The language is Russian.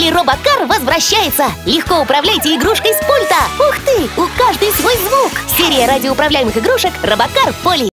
Поли Робокар возвращается! Легко управляйте игрушкой с пульта! Ух ты! У каждой свой звук! Серия радиоуправляемых игрушек Робокар Поли.